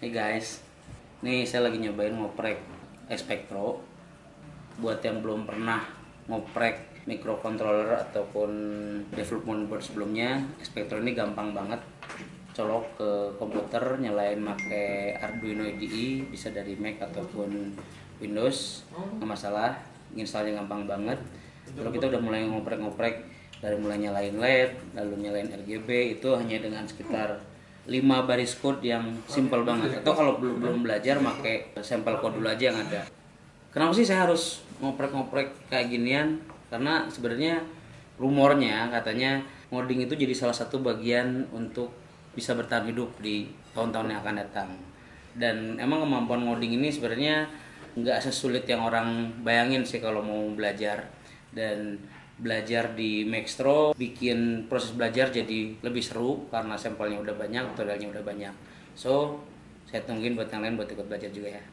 Hey guys, nih saya lagi nyobain ngoprek Espectro. Buat yang belum pernah ngoprek microcontroller ataupun development board sebelumnya, Espectro ini gampang banget. Colok ke komputer, nyalain pakai Arduino IDE, bisa dari Mac ataupun Windows, nggak masalah. Installnya gampang banget. Kalau kita udah mulai ngoprek-ngoprek dari mulai nyalain LED, lalu nyalain RGB itu hanya dengan sekitar 5 baris code yang simple banget atau kalau belum belum belajar pakai sampel code dulu aja yang ada. Kenapa sih saya harus ngoprek-ngoprek kayak ginian? Karena sebenarnya rumornya katanya ngoding itu jadi salah satu bagian untuk bisa bertahan hidup di tahun-tahun yang akan datang. Dan emang kemampuan ngoding ini sebenarnya nggak sesulit yang orang bayangin sih kalau mau belajar dan belajar di Maxtro bikin proses belajar jadi lebih seru karena sampelnya udah banyak, tutorialnya udah banyak. So, saya tungguin buat yang lain buat ikut belajar juga ya.